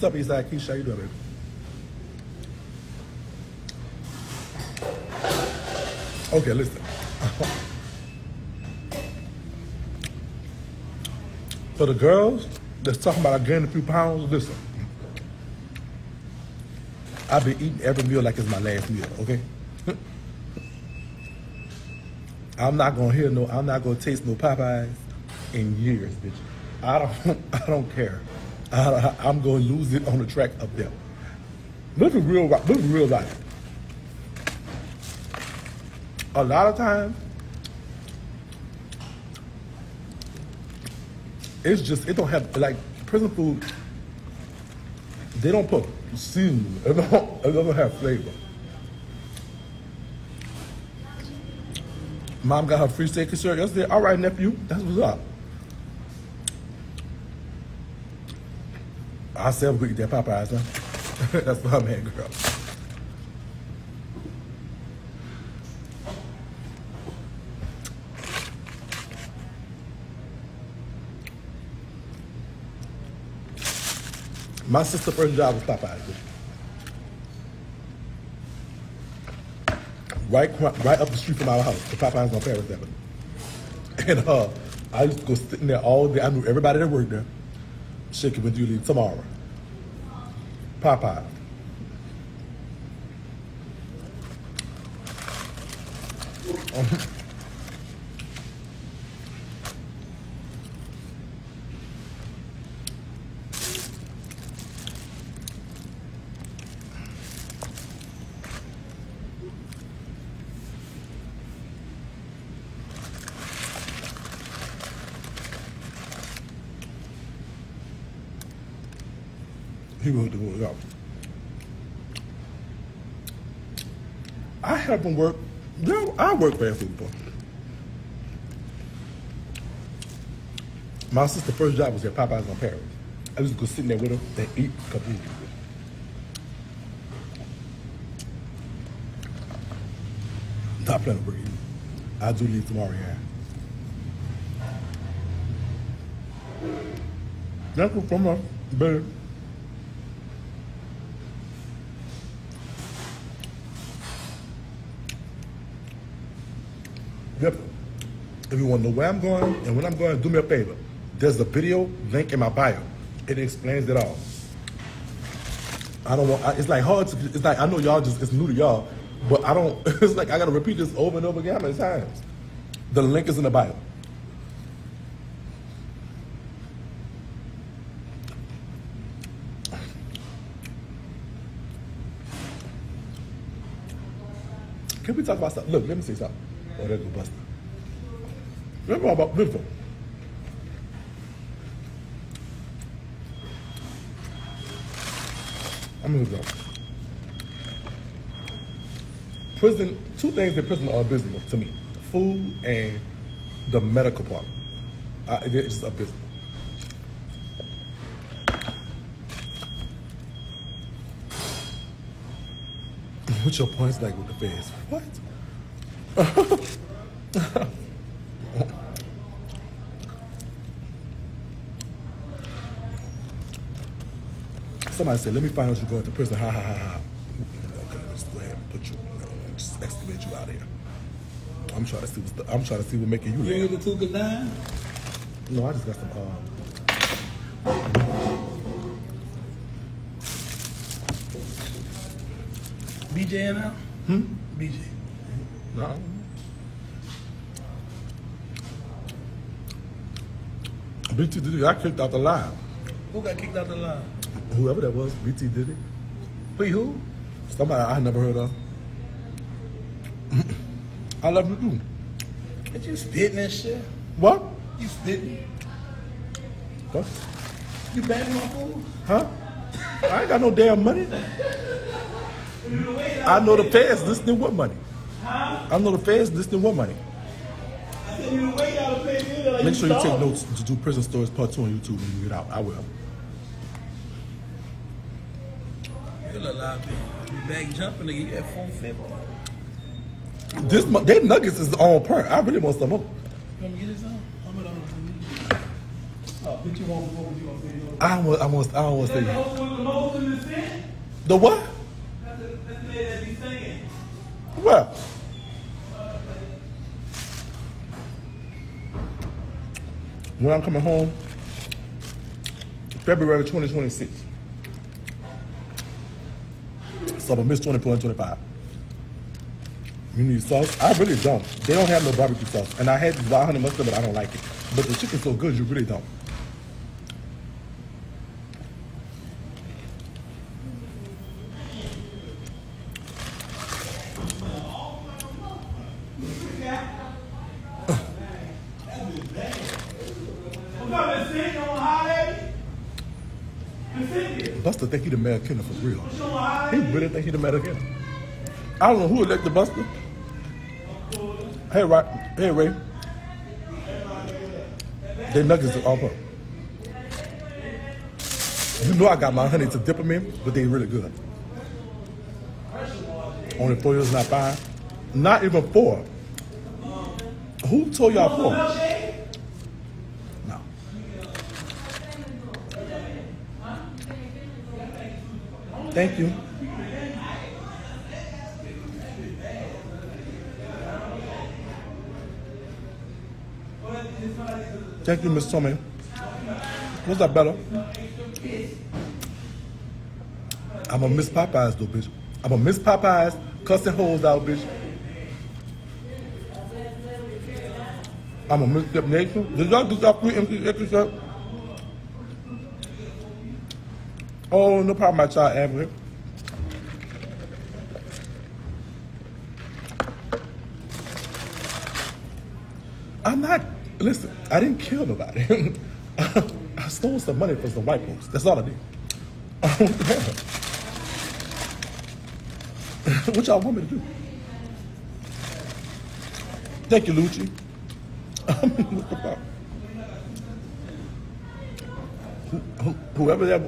What's up, Eastside Keisha? How you doing, baby? Okay, listen. For the girls that's talking about gained a few pounds, listen. I've been eating every meal like it's my last meal, okay? I'm not gonna hear no, I'm not gonna taste no Popeyes in years, bitch. I don't, I don't care. I, I'm gonna lose it on the track up there. Look at real, look at real life. A lot of times, it's just it don't have like prison food. They don't put seasoning. It don't. It doesn't have flavor. Mom got her free steak and shirt yesterday. All right, nephew, that's what's up. I we eat that Popeyes, huh? that's I'm at, girl. My sister first job was Popeyes. Right, right up the street from our house, the Popeyes on Paris Avenue. And uh, I used to go sitting there all day. I knew everybody that worked there. You leave tomorrow. Popeye. Wrote the word out. I haven't work. No, I work fast food before. My sister's first job was at Popeyes on Paris. I used to go sitting there with her and eat a couple Not planning to either. I do leave tomorrow, yeah. That's from my baby. Yep. If you want to know where I'm going and when I'm going, do me a favor. There's a video link in my bio. It explains it all. I don't want. It's like hard to. It's like I know y'all just. It's new to y'all, but I don't. It's like I gotta repeat this over and over again. How many times? The link is in the bio. Can we talk about stuff? Look, let me say something. Buster. Let about this. I'm gonna go. Prison, two things in prison are abysmal to me. Food and the medical part. Uh, it's just abysmal. What's your points like with the feds? What? Somebody said, let me find out you're going to prison. Ha ha ha ha. Okay, let's go ahead and put you, just excavate you out of here. I'm trying to see what's the, I'm trying to see what making you You ain't the two good nine? No, I just got some um BJ now? Hmm? BJ. No. BT did it. I kicked out the line. Who got kicked out the line? Whoever that was, BT did it. Wait, who? Somebody I never heard of. I love you too. Did you spitting that shit? What? You spitting? What? You batting my food? Huh? I ain't got no damn money. I know the feds listening with money. I know the feds listening with money. I said you the way y'all to pay me. Like Make sure you take notes to do prison stories part two on YouTube when you get out. I will. You look like you back jumping, nigga. You at 450. This they nuggets is on point. I really want some more. You want me to get this on? How much on oh, bitch, you want what you gonna? I don't want. I want. I don't want to That's the say host the most in the sin. the what? That's the that's the lady when I'm coming home, February 2026. So I'm gonna miss 24 and 25. You need sauce? I really don't. They don't have no barbecue sauce. And I had this wild honey mustard, but I don't like it. But the chicken's so good, you really don't. What's up, Miss Cindy? On holiday? Miss Cindy, Buster think he the mayor killer for real. you on holiday? He mayor killer. I don't know who elected Buster. Hey, Ray. Hey, Ray. They nuggets are all up. You know I got my honey to dip them in, but they really good. Only four years, not five. Not even four. Who told y'all four? No. Thank you. Thank you, Miss Tommy. What's that, Bella? I'm a Miss Popeyes, though, bitch. I'm a Miss Popeyes, cussing holes out, bitch. I'm a Miss Sip Nation. Did y'all get y'all free empty extra? Oh, no problem, my child, Average. I'm not. Listen, I didn't kill nobody. I stole some money from some white folks. That's all I did. what y'all want me to do? Thank you, Lucci. Whoever that.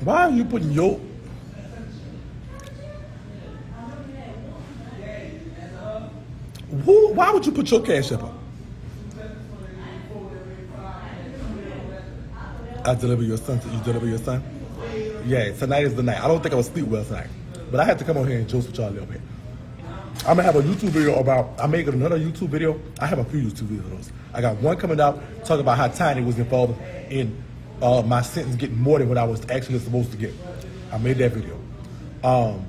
Why are you putting your Who? Why would you put your cash up? I deliver your son. You deliver your son. Yeah, tonight is the night. I don't think I will sleep well tonight, but I had to come on here and joke with y'all a little bit. I'm gonna have a YouTube video about. I'm making another YouTube video. I have a few YouTube videos. I got one coming out talking about how Tiny was involved in uh, my sentence getting more than what I was actually supposed to get. I made that video. Um,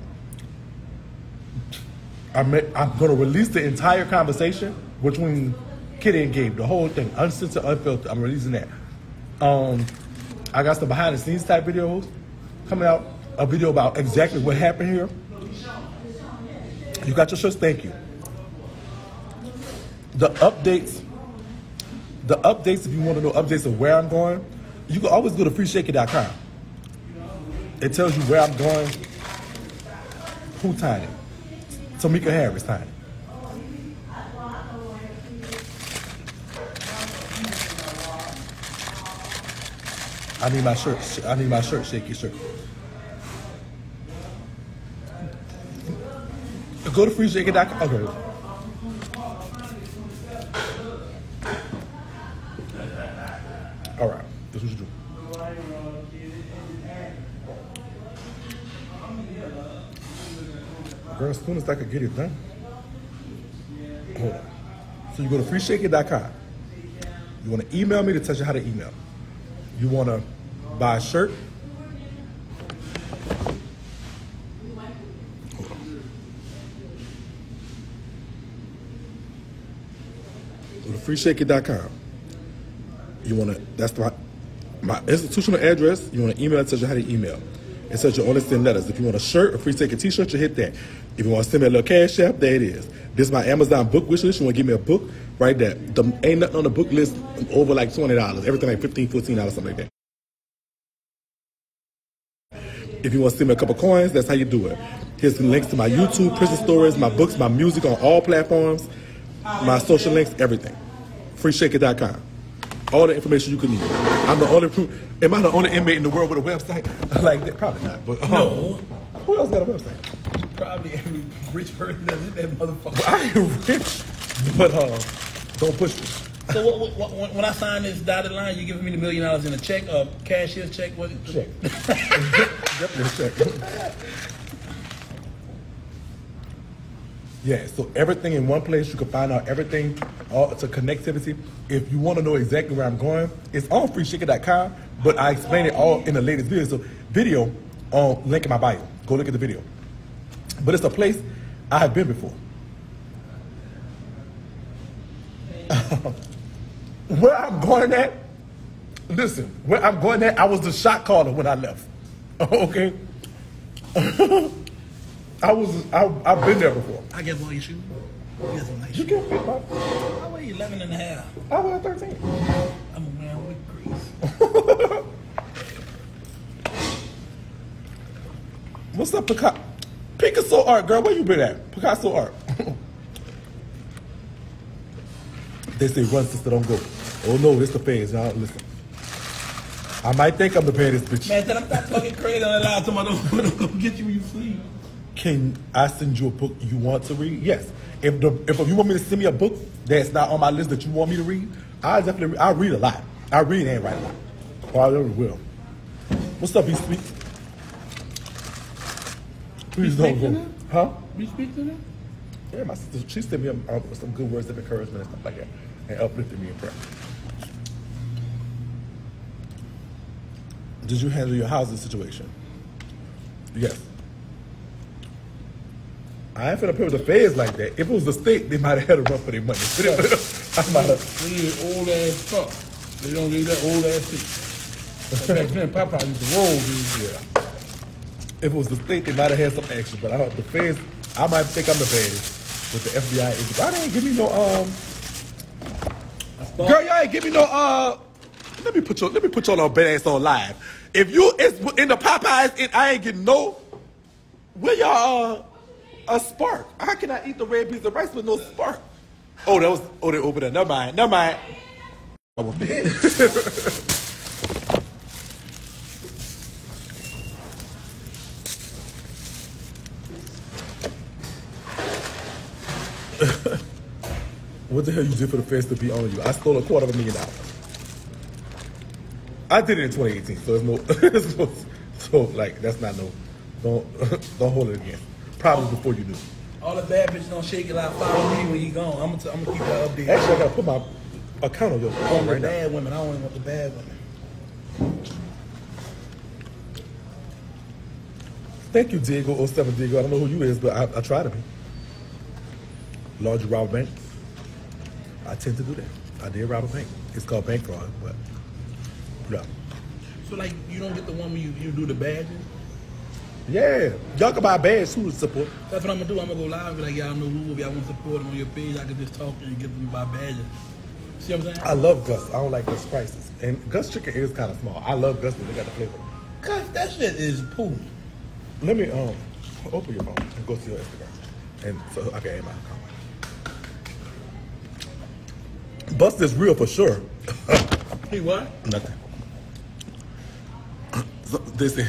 I may, I'm going to release the entire conversation between Kitty and Gabe, the whole thing, uncensored, unfiltered. I'm releasing that. Um, I got some behind the scenes type videos coming out, a video about exactly what happened here. You got your shirts, thank you. The updates, the updates, if you want to know updates of where I'm going, you can always go to freeshakie.com. It tells you where I'm going, who tiny. Tamika Harris time. I need my shirt. I need my shirt. Shakie shirt. Go to freeshakie.com. Okay. All right. That's what you do. Girl, as soon as I could get it done. Hold on. So you go to freeshakie.com. You want to email me to tell you how to email. You want to buy a shirt. Hold. Go to freeshakie.com. You want to, that's my, my institutional address. You want to email, it tells you how to email. It says you only send letters. If you want a shirt, a free ticket t-shirt, you hit that. If you want to send me a little cash app, there it is. This is my Amazon book wish list. You want to give me a book, right there. The, ain't nothing on the book list over like $20. Everything like $15, $14, something like that. If you want to send me a couple coins, that's how you do it. Here's some links to my YouTube, prison stories, my books, my music on all platforms, my social links, everything. Freeshakie.com. All the information you could need. I'm the only, am I the only inmate in the world with a website? like that? Probably not. But um, No. Who else got a website? Probably every rich person that live that motherfucker. I ain't rich. but uh, don't push me. So what, what, what, when- I sign this dotted line, you giving me the million dollars in a check, a cashier's check? What? Check. Definitely check. Yeah, so everything in one place, you can find out everything, all to connectivity. If you want to know exactly where I'm going, it's on freeshakie.com, but I explain it all in the latest video. So video on link in my bio. Go look at the video. But it's a place I have been before. where I'm going at, listen, where I'm going at, I was the shot caller when I left. okay? I was, I, I've been there before. I guess one you shoes. You got some nice You can't fit my, I weigh 11 and a half. I was 13. I'm a man with grease. What's up, Picasso? Picasso art, girl. Where you been at? Picasso art. they say run, sister, don't go. Oh no, it's the phase, y'all. Listen. I might think I'm the baddest bitch. Man, tell them stop talking crazy on the line. Tomorrow don't go get you when you sleep. Can I send you a book you want to read? Yes. If the if you want me to send me a book that's not on my list that you want me to read, I definitely I read a lot. I read and write a lot. Or I will. What's up, E Speak? Please don't go. Huh? You speak to them? Yeah, my sister, she sent me uh, some good words of encouragement and stuff like that, and uplifted me in prayer. Did you handle your housing situation? Yes. I ain't finna pay with the feds like that. If it was the state, they might have had to run for their money. I might have. We need old ass truck. They don't need that old ass shit. Back then, Papa used to roll these. Yeah. If it was the state, they might have had some action. But I don't, the feds, I might think I'm the baddest But the FBI agents. I didn't give me no um. Girl, y'all ain't give me no uh. Let me put your let me put your little badass on live. If you it's in the Popeyes, and I ain't getting no. Where y'all uh, a spark? How can I eat the red beans and rice with no spark? Oh, that was oh they over there. Never mind. Never mind. What the hell you did for the feds to be on you? I stole a quarter of a million dollars. I did it in 2018, so it's no, it's no so like that's not no, don't don't hold it against. Probably before you do. All the bad bitches don't shake it out. Follow me when you gone. I'm gonna, t- I'm gonna keep that updated. Actually, I gotta put my account on your phone the right now. bad women. I don't want the bad women. Thank you, Diego 07 Diego. I don't know who you is, but I, I try to be. Large rob a bank. I tend to do that. I did rob a bank. It's called bank fraud, but yeah. So like, you don't get the one where you, you do the badges. Yeah, y'all can buy bags too to support. That's what I'm gonna do. I'm gonna go live and be like, y'all know who, if y'all want to support on your page, I can just talk and give them my badges. See what I'm saying? I love Gus. I don't like Gus prices. And Gus chicken is kind of small. I love Gus, but they got the flavor. Cause that shit is poo. Let me um open your phone and go to your Instagram, and so I can add my account. Bust is real for sure. Hey, what? Nothing. So, say.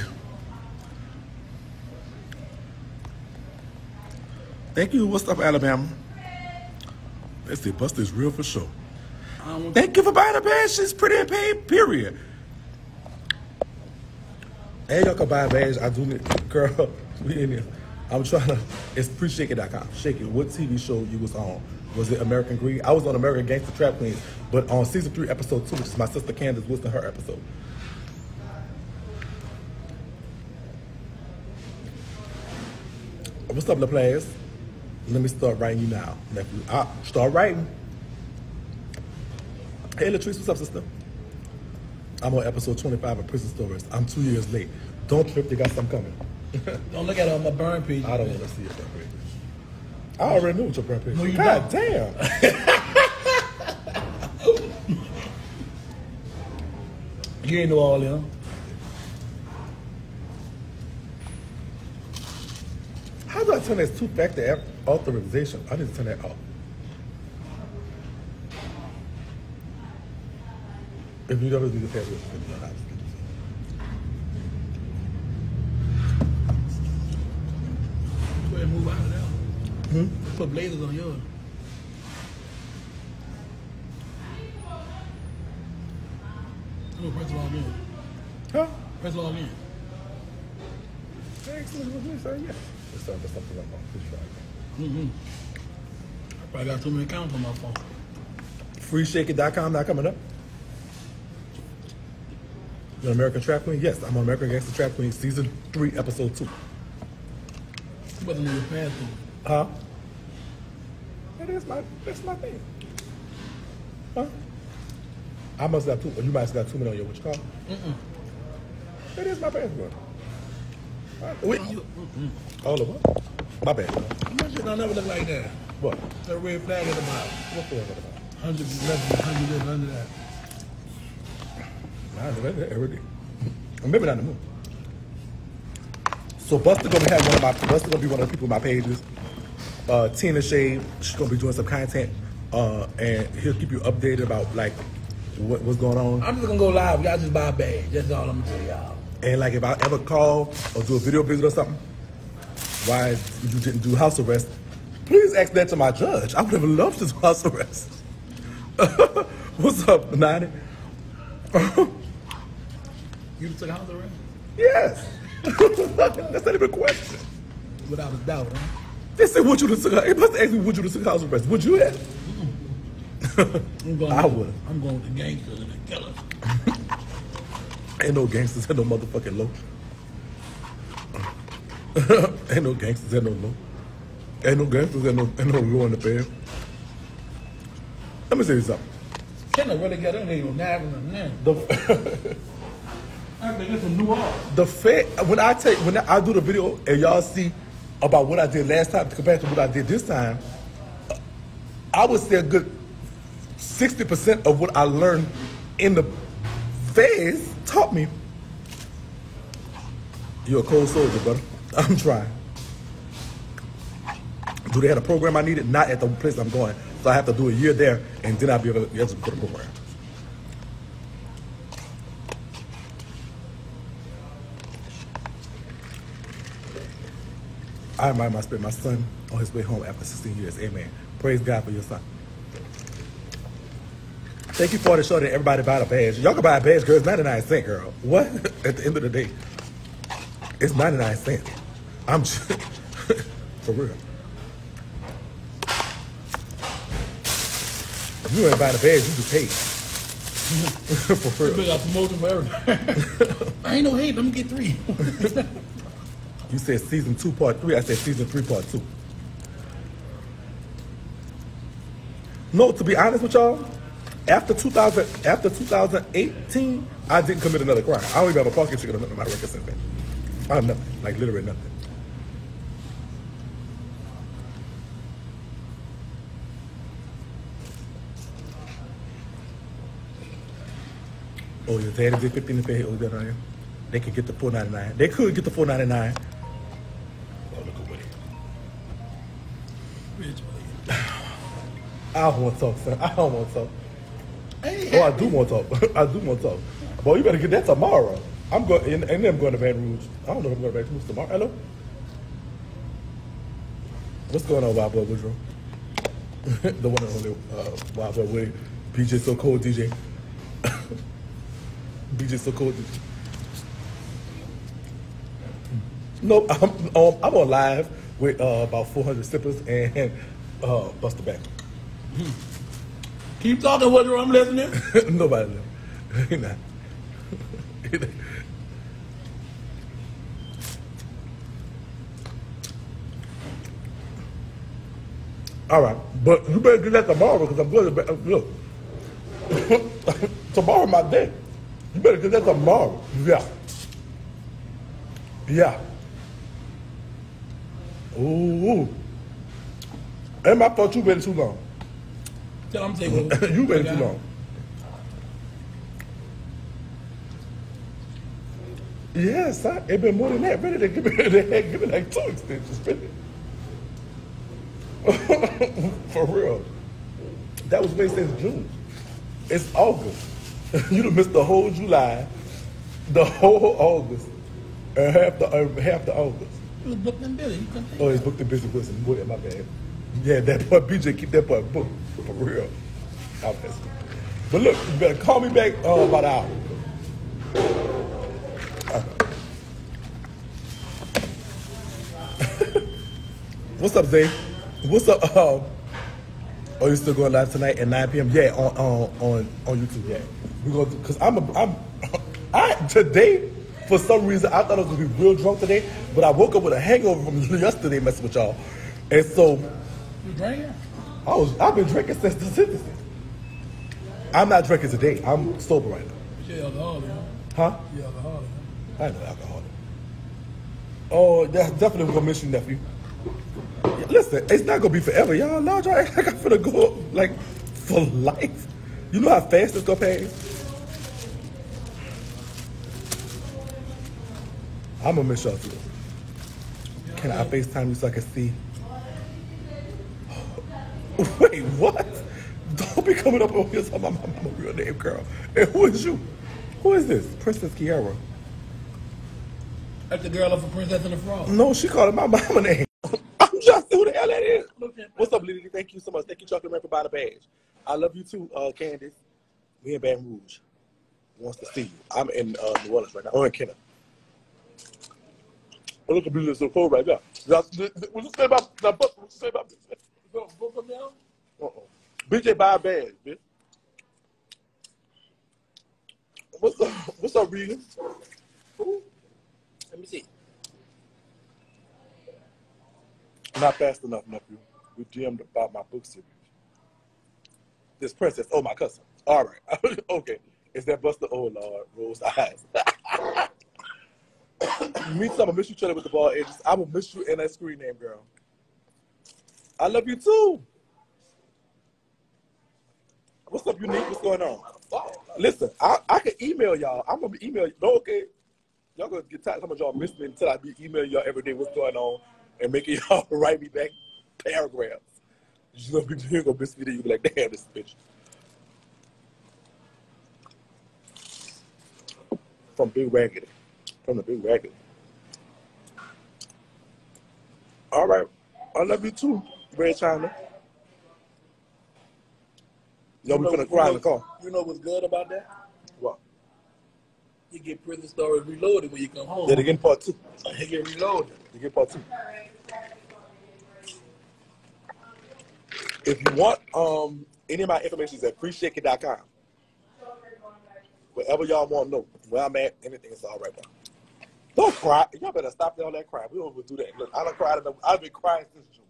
Thank you. What's up, Alabama? They say Buster is real for sure. I don't want Thank you for buying a badge. She's pretty and paid, period. And y'all can buy a badge. I do need, girl, we in here. I'm trying to, it's freeshakie.com. Shake it. What TV show you was on? Was it American Greed? I was on American Gangster Trap Queens, but on season three, episode two, which is my sister Candace Wilson, her episode. What's up, LaPlace? Let me start writing you now. nephew. I start writing. Hey, Latrice, what's up, sister? I'm on episode 25 of Prison Stories. I'm two years late. Don't trip, they got something coming. Don't look at it on my burn page. I don't want to see it. I already knew what your prep is. No, you God don't. damn. you ain't know all them. How do I turn this two factor authorization? I didn't turn that off. If you don't do the password, it's $59. Hmm? Put blazers on yours. I'm gonna press log in. Huh? Press log in. Excellent with me, sir. Yes. It's time for something like that. Please. Mm-hmm. I probably got too many accounts on my phone. Freeshakie.com not coming up. You're an American Trap Queen? Yes, I'm an American Gangster Trap Queen, season three, episode two. What the nigga pass through? Huh? That is my that's my thing. Huh? I must have two. Or you might have got two on your what you call? Mm-mm. That is my password. Huh? Wait, You, mm-mm. all of what? My bad. My shit don't never look like that. What? That red flag in the bottom. What the hell is that about? Hundred than hundred hundred that. Nah, that- that every day. Maybe not in the moon. So Buster gonna have one of my Buster gonna be one of the people on my pages. Uh, Tina Shade, she's gonna be doing some content, uh, and he'll keep you updated about like what, what's going on. I'm just gonna go live. Y'all just buy a badge. That's all I'm gonna tell y'all. And like if I ever call or do a video visit or something, why you didn't do house arrest? Please ask that to my judge. I would have loved to do house arrest. What's up, Nani? You took house arrest yes. That's not even a question. without a doubt, huh? They said, would you have took, they must ask me, would you have took house arrest? Would you have? I'm going. I with- would've. I'm going with the gangsters and the killers. Ain't no gangsters, ain't no motherfucking low. ain't no gangsters, ain't no low. Ain't no gangsters, ain't no, ain't no low in the bed. Let me say something. Can I really get in there? Nagging and then. The, I think it's a new art. the fact when I take, when I do the video and y'all see about what I did last time compared to what I did this time, I would say a good 60% of what I learned in the phase taught me. You're a cold soldier, brother. I'm trying. Do they have a program I needed? Not at the place I'm going. So I have to do a year there, and then I'll be able to get the program. I remind my spirit, my son on his way home after 16 years. Amen. Praise God for your son. Thank you for the show that everybody buy a badge. Y'all can buy a badge, girl. It's 99 cents, girl. What? At the end of the day, it's 99 cents. I'm just, for real. If you ain't buying a badge, you just hate. for real. Got promotion for everything. I ain't no hate. Let me get three. You said season two, part three. I said season three, part two. No, to be honest with y'all, after 2000, after 2018, I didn't commit another crime. I don't even have a parking ticket or nothing on my record since then. I have nothing, like literally nothing. Oh, your daddy did 15 to pay. Oh, that on you. They could get the 499. They could get the 499. Boy. I don't want to talk, son. I don't want to talk. Hey, Oh, I do want to talk. I do want to talk. Boy, you better get that tomorrow. I'm going, and, and then I'm going to Baton Rouge. I don't know if I'm going to Baton Rouge tomorrow. Hello? What's going on, Wild Boy Woodrow? the one and only uh, Wild Boy Woody. BJ So Cold DJ. BJ So Cold DJ. No, I'm, um, I'm on live with uh, about 400 sippers and uh, Buster Back. keep talking, Woodrow. I'm listening. Nobody know. He not. He not. All right, but you better get that tomorrow because I'm going to be, look. tomorrow my day. You better get that tomorrow. Yeah. Yeah. Ooh. And my fault you waited too long. Tell I'm taking. you waited too long. Yes, I, it been more than that. Really, they give me, they had given like two extensions, really. For real. That was made since June. It's August. you done missed the whole July, the whole August, and half the uh, half the August. He oh, book the business, Billy. Oh, he's booked in Wilson. Boy, my bad. Yeah, that part, BJ, keep that part booked. For real. I'm. But look, you better call me back uh, about an hour. What's up, Zay? What's up? Uh, oh, you still going live tonight at 9 p.m.? Yeah, on on on, on YouTube. Yeah, we gonna because I'm a I'm I today for some reason I thought I was gonna be real drunk today, but I woke up with a hangover from yesterday messing with y'all, and so You drinking? I was I've been drinking since the synthesis. I'm not drinking today. I'm sober right now. You're alcoholic, huh? You're alcoholic. I know alcoholic. Oh, that's definitely gonna miss you, nephew. Listen, it's not gonna be forever, y'all. No, y'all act like I'm finna go like for life. You know how fast this gonna pass? I'm gonna miss y'all too. Can I FaceTime you so I can see? Wait, what? Don't be coming up over here talking about my mama real name, girl. And who is you? Who is this? Princess Kiara. That's the girl of Princess and the Frog. No, she called it my mama name. I'm just who the hell that is. What's up, Lily? Thank you so much. Thank you, Chocolate Man, for buying the badge. I love you too, uh, Candace. We in Baton Rouge. Wants to see you. I'm in uh, New Orleans right now. I'm in Kenner. Look at Blue so cold right now. What you say about that book? What you say about Go, go come down. Uh-oh. BJ buy a badge, bitch. What's up? What's up, Regan? Let me see. Not fast enough, nephew. We DM'd about my book series. This princess, oh my cousin. All right, okay. Is that Buster? Oh Lord, Rose eyes. Me too. I'm gonna miss you chilling with the ball. I'm gonna miss you in that screen name, girl. I love you too. What's up, unique? What's going on? Listen, I, I can email y'all. I'm gonna email you. No, okay. Y'all gonna get tired. Some of y'all miss me until I be emailing y'all every day what's going on and making y'all write me back paragraphs. You gonna be you gonna miss me then you be like, damn this bitch. From Big Raggedy. From the Big Raggedy. All right. I love you too, Red China. Y'all be gonna cry in the car. You know what's good about that? What? You get prison stories reloaded when you come home. Did it again part two. You get reloaded. You get part two. If you want um any of my information is at freeshakie.com. Whatever y'all want to know, where I'm at, anything is all right now. Don't cry. Y'all better stop all that crying. We don't even do that. Look, I don't cry. I've been crying since June.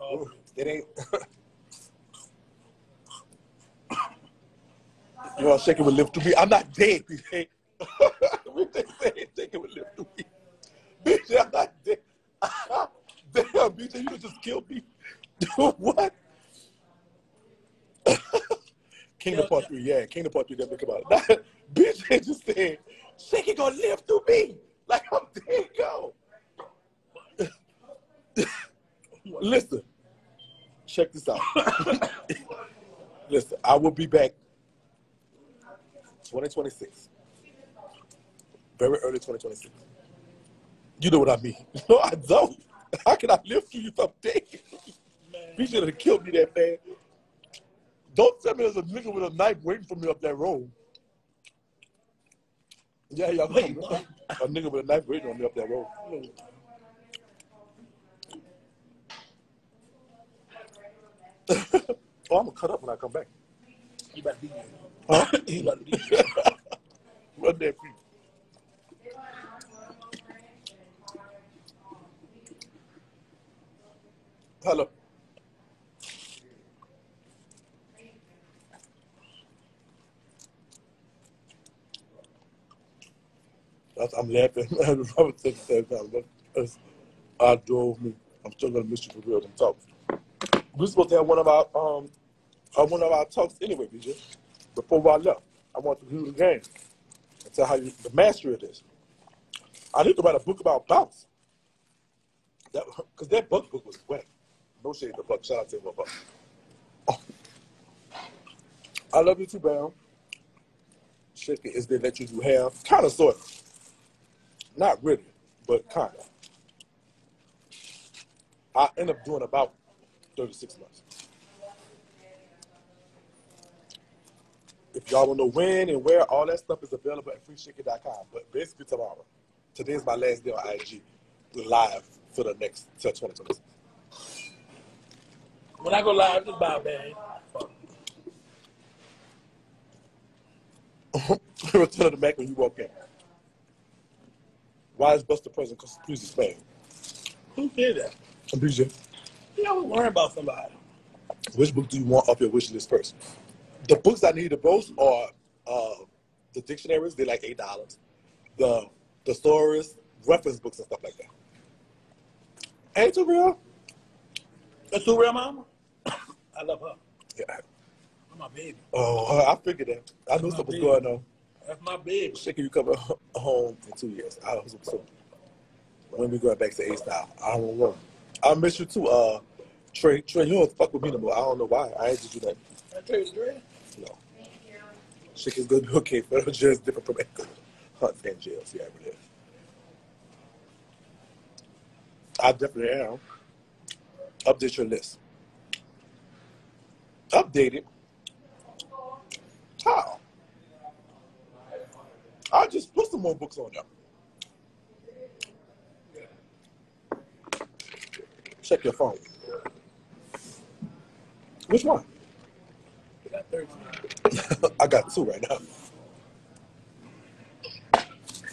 Oh. It ain't. you know, shaking with live to me. I'm not dead, BJ. we they say shaking with live to me. BJ, I'm not dead. Damn, BJ, you just killed me. what? Kingdom Part 3, yeah, Kingdom Part 3, didn't think about it. BJ just said, Shakie gonna live through me. Like I'm dead go. Listen, check this out. Listen, I will be back 2026. Very early 2026. You know what I mean. No, I don't. How can I live through you if I'm dead? You should have killed me that bad. Don't tell me there's a nigga with a knife waiting for me up that road. Yeah, y'all A nigga with a knife waiting on me up that road. oh, I'm gonna cut up when I come back. You about to be Huh? You about to be Run that creep. Hello. That's- I'm laughing. Robert said the same time. I drove me. I'm still gonna miss you for real. Them talks. We're supposed to have one of our um, uh, one of our talks anyway, BJ. Before I left, I want to do the game and tell how you the mastery of this. I need to write a book about bounce. That because that buck book was whack. No shade to Buck. Shout out to him, Buck. Oh. I love you too, Bam. Shakie is they let you do half, kind of, sort of. Not really, but kind of. I end up doing about 36 months. If y'all want to know when and where, all that stuff is available at freeshakie.com. But basically tomorrow. Today's my last day on IG. We're live for the next till 2026. When I go live, just buy a bag. Return of the Mac when you walk in. Why is Buster present? Because please explain. Who did that? I'm BJ. You always worry about somebody. Which book do you want off your wish list first? The books I need the most are uh, the dictionaries. They're like eight dollars. The the stories, reference books and stuff like that. Ain't too real. That's who real mama? I love her. Yeah. I'm my baby. Oh, I figured that. I knew something was going on. That's my baby. Shakie you coming home in two years. I was so when we going back to A style. I don't know. I miss you too. Uh, Trey, Trey, you don't fuck with me no more. I don't know why. I ain't just do that. I tell you. No. Shit is good. Okay, federal jail is different from Hunt and jails. Yeah, it is. I definitely am. Update your list. Update it. How? I just put some more books on there. Check your phone. Which one? I got 13. I got two right now.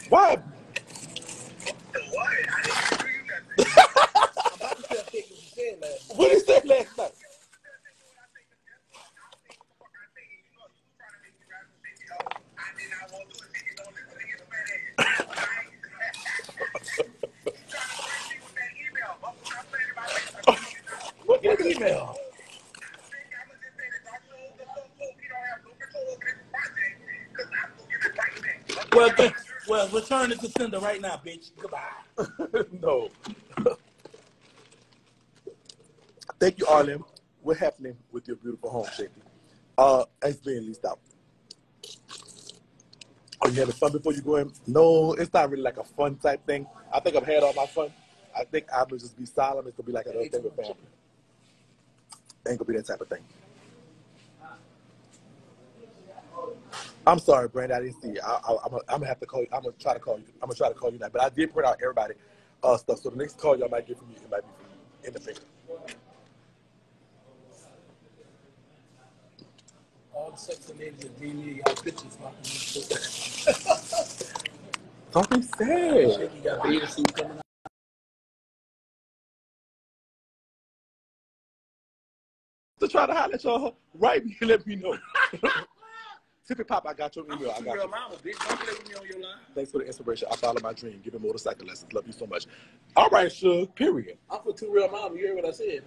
Why? You say last night? Email? Well, th- well, return it to sender right now, bitch. Goodbye. no. Thank you, Arlen. What's happening with your beautiful home, Shakie? Uh, it's being leased out. Are you having fun before you go in? No, it's not really like a fun type thing. I think I've had all my fun. I think I'm gonna just be silent. It's gonna be like another thing with family. Ain't gonna be that type of thing. I'm sorry, Brandon. I didn't see you. I, I, I'm, gonna, have to call you. I'm gonna try to call you. I'm gonna try to call you now. But I did print out everybody uh, stuff. So the next call y'all might get from you, it might be from you in the paper. All the sexy ladies that dream me got pictures. Don't be sad. Shakie got bathing suit coming try to holler at y'all, write me and let me know. Tippy Pop, I got your email. I I'm got real you. mama, bitch. Don't play with me on your line. Thanks for the inspiration. I follow my dream. Giving motorcycle lessons. Love you so much. All right, Suge. Period. I'm for two real mama. You hear what I said?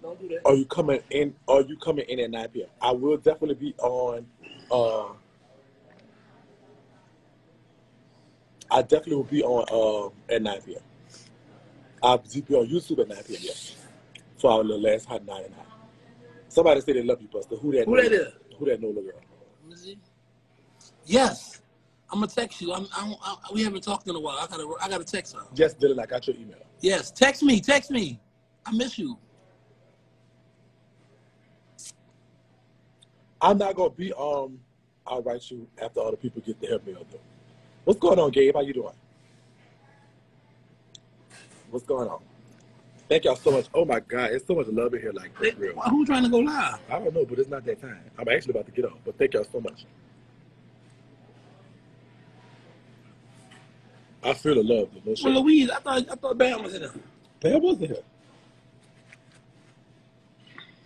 Don't do that. Are you coming in? Are you coming in at 9 p.m.? I will definitely be on. Uh, I definitely will be on uh, at 9 p.m. I'll be on YouTube at 9 p.m. Yes, for our little last hot 99. Somebody said they love you, Buster. Who that? Who know? that is? Who that know, little girl? Let me see. Yes. I'm gonna text you. I'm, I'm, I, we haven't talked in a while. I gotta, I gotta text her. Yes, Dylan. I got your email. Yes, text me, text me. I miss you. I'm not gonna be um. I'll write you after all the people get their mail though. What's going on, Gabe? How you doing? What's going on? Thank y'all so much. Oh my God, it's so much love in here, like for real. Why- Who trying to go live? I don't know, but it's not that time. I'm actually about to get off, but thank y'all so much. I feel the love, though. No Well, shit. Louise, I thought, I thought Bam was in there. That was in here.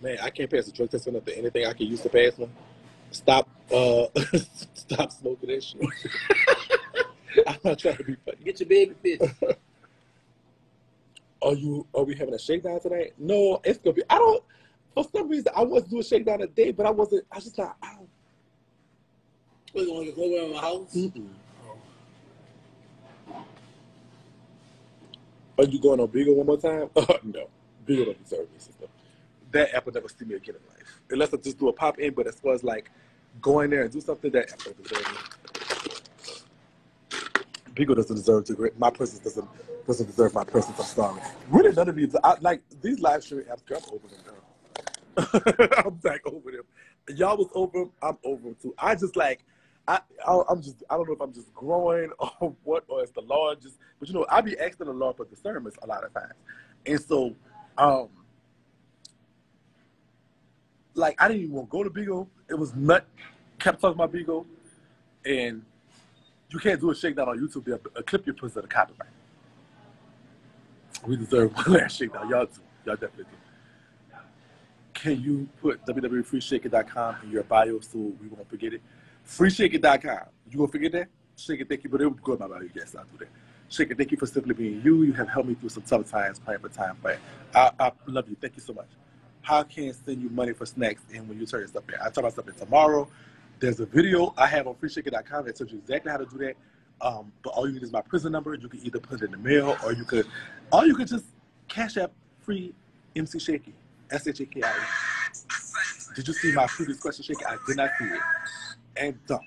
Man, I can't pass a drug test or nothing. Anything I can use to pass one. Stop, uh, stop smoking that shit. I'm not trying to be funny. Get your baby fish. Are you? Are we having a shakedown tonight? No, it's gonna be. I don't. For some reason, I was doing shakedown today, but I wasn't. I was just like, I don't. We're going to go over my house. Mm-mm. Are you going on Beagle one more time? no, Beagle don't deserve me, sister. That app will never see me again in life, unless I just do a pop in. But as far as like going there and do something, that app doesn't deserve me. Beagle doesn't deserve to. My presence doesn't doesn't deserve my presence. I'm sorry. Really, none of these. I, like these live streaming apps. I'm over them. I'm back over them. Y'all was over them. I'm over them too. I just like. I, I I'm just I don't know if I'm just growing or what or it's the Lord just but you know I be asking the Lord for discernment a lot of times and so um like I didn't even want to go to Bigo. It was nut. Kept talking about Bigo, and you can't do a shakedown on YouTube. Uh, clip your pussy the copyright. We deserve one last shakedown. Y'all. Y'all definitely do. Can you put www.freeshakie.com in your bio so we won't forget it? Freeshakie.com. You gonna forget that? Shake it, thank you, but it would go in my bio. Yes, I'll do that. Shakie, thank you for simply being you. You have helped me through some tough times, playing for time, but I, I love you. Thank you so much. How can I send you money for snacks and when you turn stuff in? I talk about in tomorrow. There's a video I have on freeshakie.com that tells you exactly how to do that. Um, but all you need is my prison number. You can either put it in the mail or you could, or you could just cash app free MC Shakie, S H A K I. Did you see my previous question, Shakie? I did not see it, and dumb.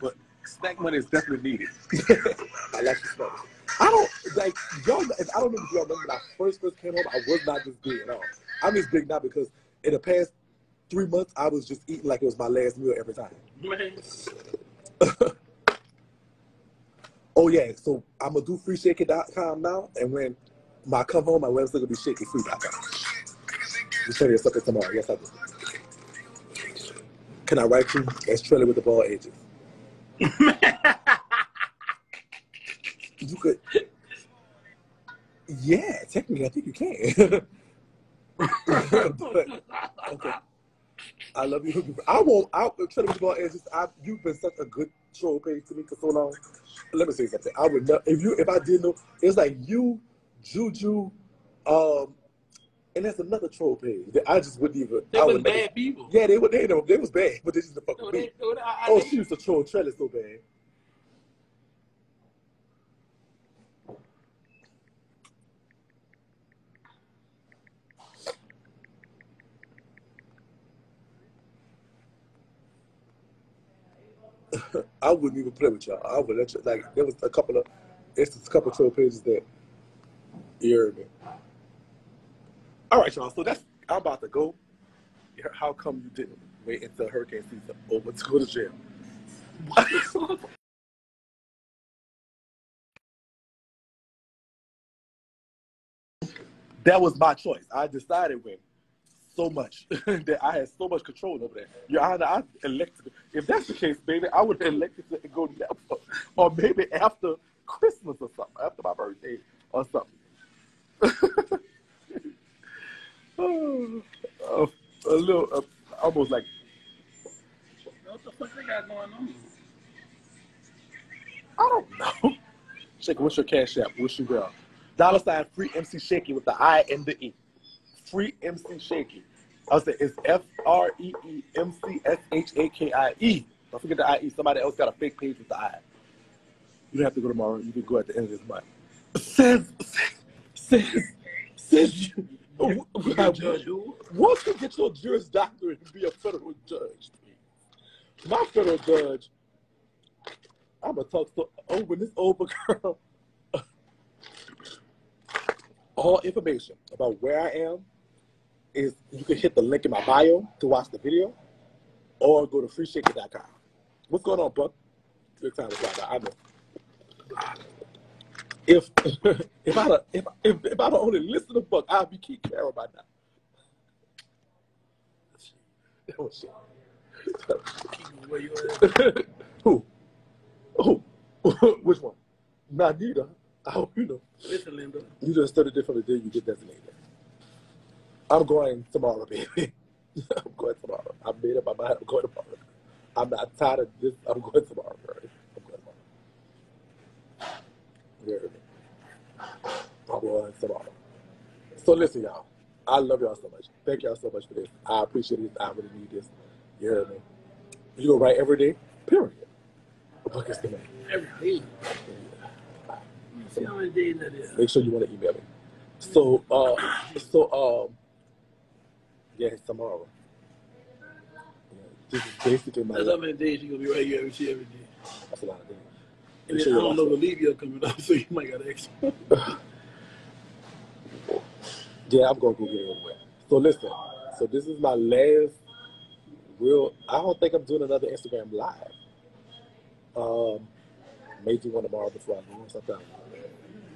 But snack money is definitely needed. I like to smell. I don't like y'all. If I don't know if y'all remember when I first first came home, I was not this big at all. I'm just big now because in the past three months, I was just eating like it was my last meal every time. Oh yeah, so I'm gonna do freeshakie.com now, and when my come home, my website will be shakyfree.com. You send me something tomorrow. Yes, I do. Can I write you as Trailer with the ball Agent. you could. Yeah, technically, I think you can. But, okay. I love you. I won't. I Trailer with the ball edges. I, you've been such a good troll page to me for so long. Let me say something. I would not if you if I didn't know. It's like you, Juju, um, and that's another troll page that I just wouldn't even. they I was would never- bad people. Yeah, they were. They, they, they was bad, but they just the fucking No, they, no, I, I, Oh, she used to troll Trellis so bad. I wouldn't even play with y'all. I would let you, like there was a couple of it's a couple of troll pages that irritated me. All right, y'all. So that's I'm about to go. How come you didn't wait until hurricane season over to go to jail? that was my choice. I decided with so much that I had so much control over that. Your Honor, I elected. If that's the case, baby, I would have elected to go never, or maybe after Christmas or something, after my birthday or something. oh, uh, a little, uh, almost like what the fuck they got going on? I don't know. Shakie, what's your cash app? What's your girl? Dollar sign free MC Shakie with the I and the E. Free MC Shakie. I was saying it's F R E E M C S H A K I E. Don't forget the I E. Somebody else got a fake page with the I. You don't have to go tomorrow. You can go at the end of this month. Says, says, says you. You a judge? Once you get your Juris Doctorate and be a federal judge, please. My federal judge, I'm gonna talk so oh this over, girl. All information about where I am is you can hit the link in my bio to watch the video, or go to freeshakie.com. What's going on, Buck? Good time to fly I know. If if I if if, if I don't only listen to Buck, I'll be Keith Carroll by now. That was shit. Keep where you at. Who? Who? Which one? Not neither. I hope you know. Listen, Linda. You just studied differently than you get designated. I'm going tomorrow, baby. I'm going tomorrow. I made up my mind. I'm going tomorrow. I'm not tired of this. I'm going tomorrow, bro. I'm going tomorrow. You me? I'm going tomorrow. So listen, y'all. I love y'all so much. Thank y'all so much for this. I appreciate this. I really need this. You heard me? You go write every day, period. Book is the man. Every day. Me see how many days that is. Make sure you want to email me. So, uh, so, um, yeah, it's tomorrow. Yeah, this is basically my. That's how many days you gonna be right here every day, every day. That's a lot of things. And then I don't know the leave coming up, so you might gotta extra. Yeah, I'm gonna go get it anyway. So listen. So this is my last real. I don't think I'm doing another Instagram live. Um, may do one tomorrow before I go or something.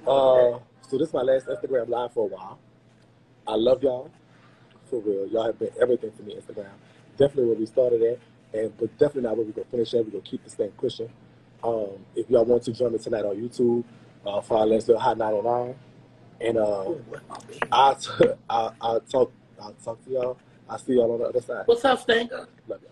Uh, so this is my last Instagram live for a while. I love y'all. For real, y'all have been everything to me. Instagram, definitely where we started at, and but definitely not where we're gonna finish at. We're gonna keep this thing pushing. Um, if y'all want to join me tonight on YouTube, uh, follow Let's Do Hot 99, and uh, I'll, t- I'll, I'll talk. I'll talk to y'all. I'll see y'all on the other side. What's up, Stank? Love y'all.